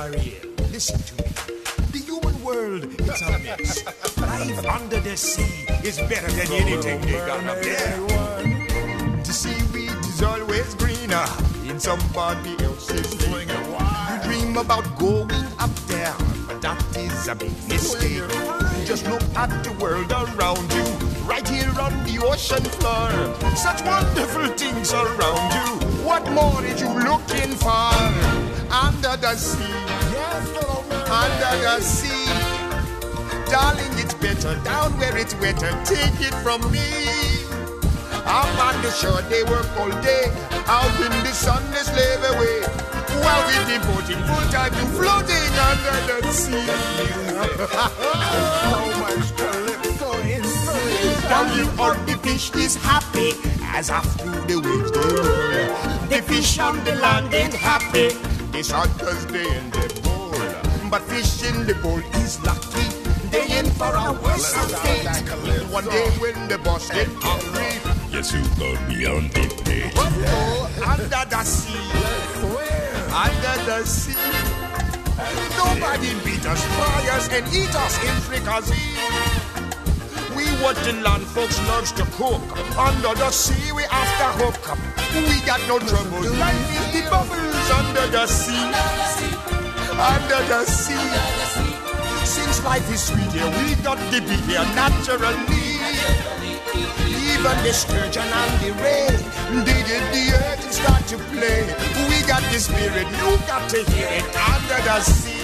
Ariel, listen to me. The human world, it's a mess. Life under the sea is better than anything they got up there. The seaweed is always greener in somebody else's lake. You dream about going up there, but that is a big mistake. Just look at the world around you, right here on the ocean floor. Such wonderful things around you. What more is you looking for? Under the sea, under the sea. Darling, it's better down where it's wetter. Take it from me. Up on the shore, they work all day. Out in the sun, they slave away. While we devoting full time to floating under the sea. How much calypso influence? Down on the fish is happy as after the waves they roll. The fish on the land ain't happy. Shot cause they in the. But fish in the bowl is lucky. They in for a worse fate. One day when the boss get hungry, Yes, you got me on the plate. oh, under the sea, Where under the sea. Nobody beat us, fry us, and eat us in fricassee. We what the land folks loves to cook. Under the sea, we after hook up. We got no trouble. Life is the bubbles under the sea. Under the sea. Since life is sweet here, we got to be here naturally. Even the sturgeon and the ray, they did the earth and start to play. We got the spirit, you got to hear it under the sea.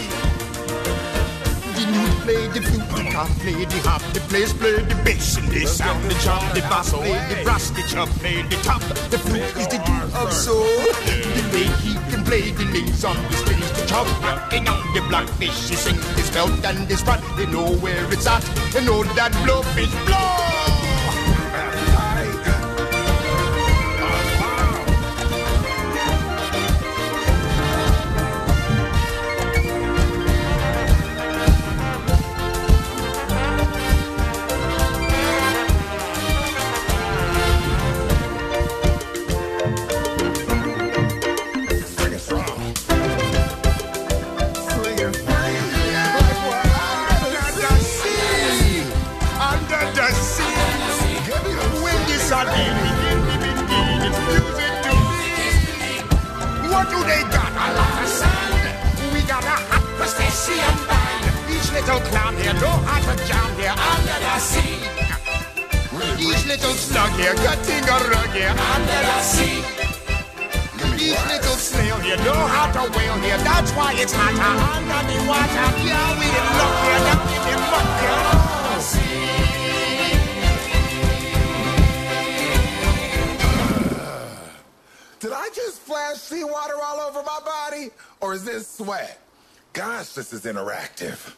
Play the flute, the cop play the harp, the players play the bass and they sound the chop, the bass play the brass, the chop play the top. The flute is the duke of soul. The way he can play the names on the strings, the chop rocking on the blackfish. He sings his belt and his spot, they know where it's at, they know that blowfish blow. Little clown here know how to jam here under the sea. Each little slug here cutting a rug here under the sea. Each little snail here know how to whale here. That's why it's hotter under the water. Yeah, we in luck here, not in muck here. Did I just splash seawater all over my body? Or is this sweat? Gosh, this is interactive.